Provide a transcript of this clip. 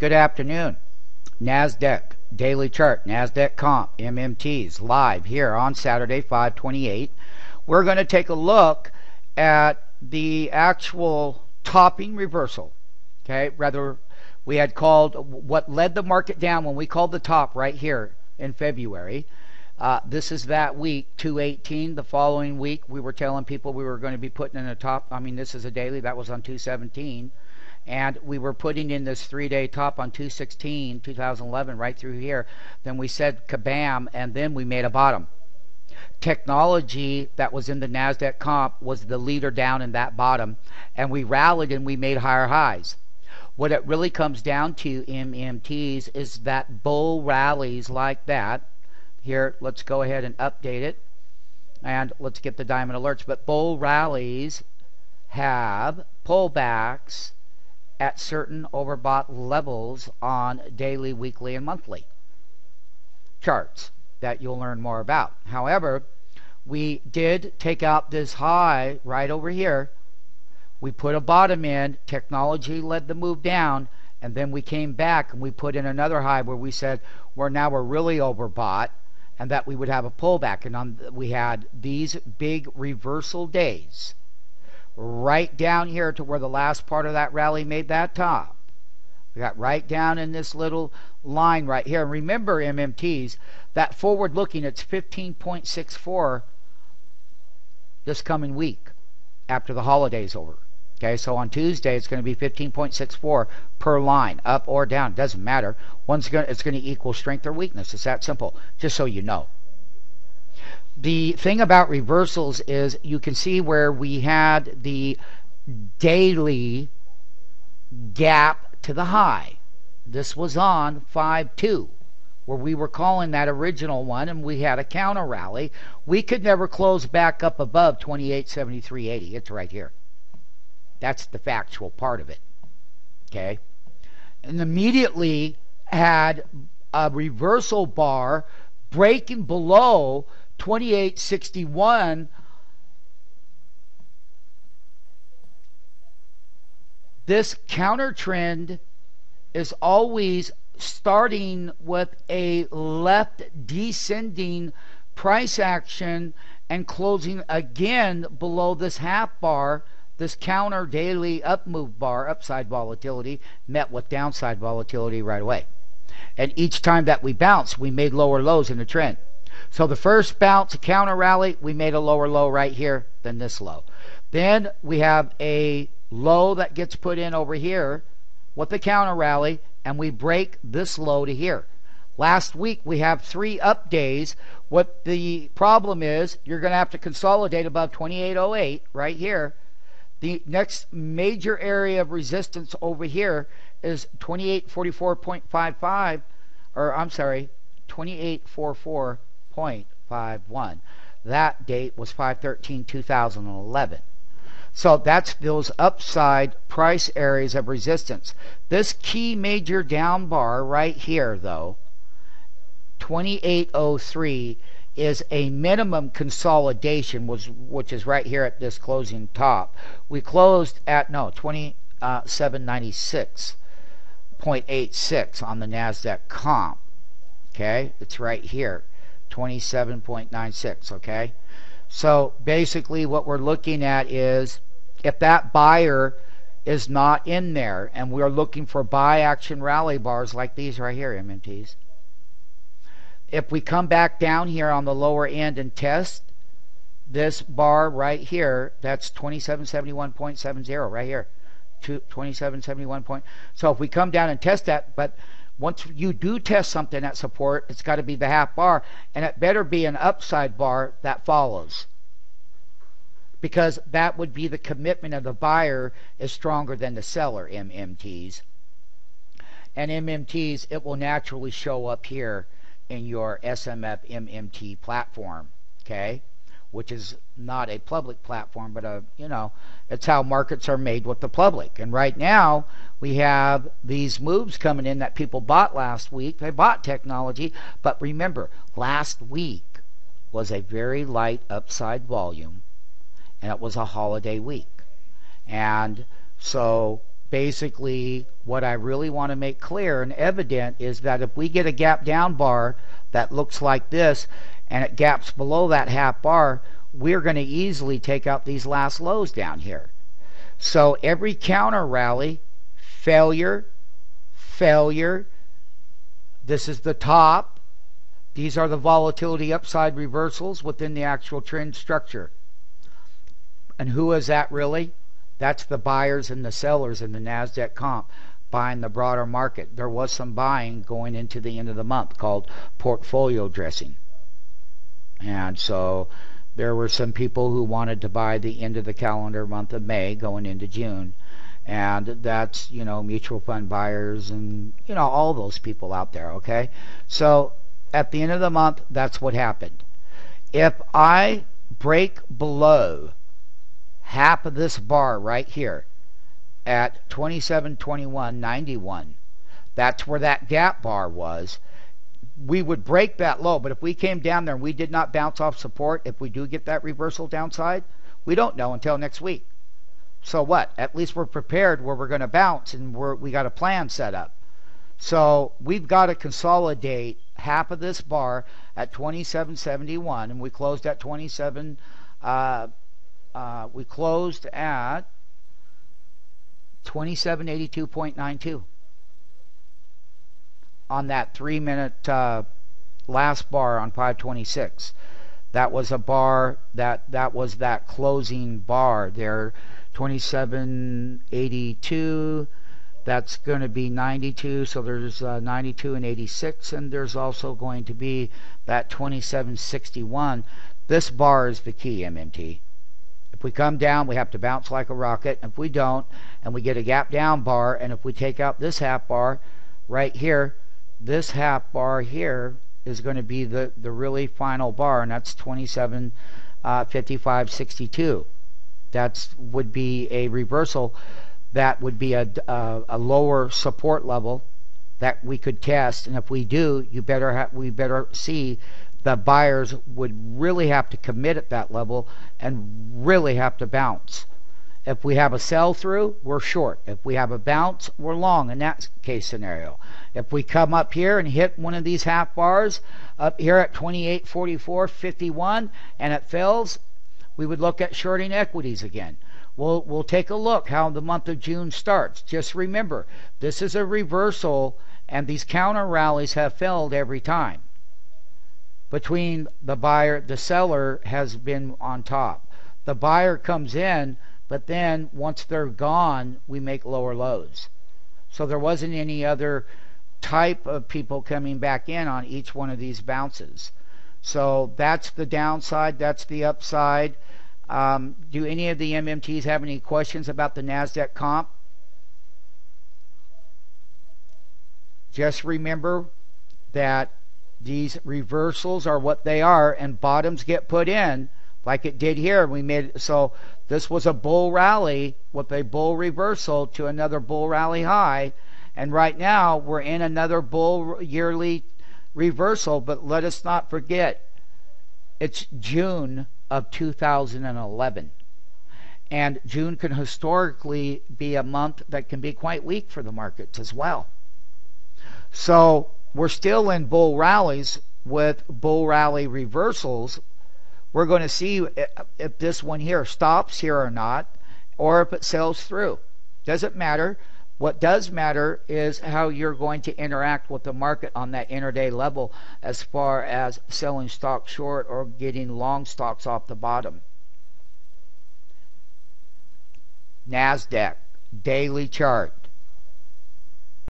Good afternoon. NASDAQ daily chart, NASDAQ comp, MMTs live here on Saturday, 528. We're going to take a look at the actual topping reversal. Okay, rather, we had called what led the market down when we called the top right here in February. Uh, this is that week, 218. The following week, we were telling people we were going to be putting in a top. I mean, this is a daily. That was on 217 and we were putting in this three day top on 216 2011 right through here. Then we said kabam and then we made a bottom. Technology that was in the nasdaq comp was the leader down in that bottom and we rallied and we made higher highs. What it really comes down to mmts is that bull rallies like that. Here let's go ahead and update it and let's get the diamond alerts. But bull rallies have pullbacks at certain overbought levels on daily, weekly, and monthly charts that you'll learn more about. However, we did take out this high right over here. We put a bottom in, technology led the move down, and then we came back and we put in another high where we said we're now we're really overbought and that we would have a pullback and on, we had these big reversal days right down here to where the last part of that rally made that top. We got right down in this little line right here. And remember, MMTs, that forward looking, it's 15.64 this coming week after the holiday's over. Okay, so on Tuesday it's going to be 15.64 per line, up or down, doesn't matter. One's going to, it's going to equal strength or weakness. It's that simple, just so you know the thing about reversals is you can see where we had the daily gap to the high. This was on 5-2 where we were calling that original one and we had a counter rally. We could never close back up above 2873.80. It's right here. That's the factual part of it. Okay? And immediately had a reversal bar breaking below 2861 this counter trend is always starting with a left descending price action and closing again below this half bar this counter daily up move bar upside volatility met with downside volatility right away. And each time that we bounce we made lower lows in the trend so the first bounce, a counter rally, we made a lower low right here than this low. Then we have a low that gets put in over here with the counter rally, and we break this low to here. Last week we have three up days. What the problem is, you're going to have to consolidate above 2808 right here. The next major area of resistance over here is 2844.55, or I'm sorry, 2844. 0.51. That date was 513 2011. So that's those upside price areas of resistance. This key major down bar right here, though, 2803 is a minimum consolidation, was which is right here at this closing top. We closed at no 2796.86 uh, on the Nasdaq comp. Okay, it's right here. 27.96, okay? So basically what we're looking at is if that buyer is not in there and we're looking for buy action rally bars like these right here, MMTs. If we come back down here on the lower end and test this bar right here, that's 2771.70 right here. 2771 point. So if we come down and test that, but once you do test something at support, it's got to be the half bar, and it better be an upside bar that follows. Because that would be the commitment of the buyer is stronger than the seller, MMTs. And MMTs, it will naturally show up here in your SMF MMT platform. Okay? Which is not a public platform, but a you know, it's how markets are made with the public. And right now we have these moves coming in that people bought last week. They bought technology, but remember, last week was a very light upside volume, and it was a holiday week, and so basically what I really want to make clear and evident is that if we get a gap down bar that looks like this and it gaps below that half bar, we're going to easily take out these last lows down here. So every counter rally, failure, failure, this is the top. These are the volatility upside reversals within the actual trend structure. And who is that really? That's the buyers and the sellers in the NASDAQ comp buying the broader market. There was some buying going into the end of the month called portfolio dressing. And so there were some people who wanted to buy the end of the calendar month of May going into June. And that's, you know, mutual fund buyers and, you know, all those people out there, okay? So at the end of the month, that's what happened. If I break below half of this bar right here at 2721.91. That's where that gap bar was. We would break that low, but if we came down there and we did not bounce off support, if we do get that reversal downside, we don't know until next week. So what? At least we're prepared where we're going to bounce and we're, we got a plan set up. So we've got to consolidate half of this bar at 2771, and we closed at 27. Uh, uh, we closed at 2782.92 on that three minute uh, last bar on 526 that was a bar that that was that closing bar there. 2782 that's going to be 92 so there's uh, 92 and 86 and there's also going to be that 2761 this bar is the key mmt if we come down, we have to bounce like a rocket. If we don't, and we get a gap down bar, and if we take out this half bar right here, this half bar here is going to be the, the really final bar, and that's 27, uh, 55, 62. That would be a reversal. That would be a, a, a lower support level that we could test, and if we do, you better ha- we better see the buyers would really have to commit at that level and really have to bounce. If we have a sell through, we're short. If we have a bounce, we're long in that case scenario. If we come up here and hit one of these half bars up here at 28.44.51 and it fails, we would look at shorting equities again. We'll, we'll take a look how the month of June starts. Just remember, this is a reversal and these counter rallies have failed every time between the buyer, the seller has been on top. The buyer comes in, but then once they're gone, we make lower lows. So there wasn't any other type of people coming back in on each one of these bounces. So that's the downside, that's the upside. Um, do any of the MMTs have any questions about the NASDAQ comp? Just remember that these reversals are what they are, and bottoms get put in like it did here. We made so this was a bull rally with a bull reversal to another bull rally high, and right now we're in another bull yearly reversal. But let us not forget, it's June of 2011. And June can historically be a month that can be quite weak for the markets as well. So we're still in bull rallies with bull rally reversals. We're going to see eh, if this one here stops here or not, or if it sells through. Doesn't matter. What does matter is how you're going to interact with the market on that intraday level as far as selling stock short or getting long stocks off the bottom. NASDAQ daily chart.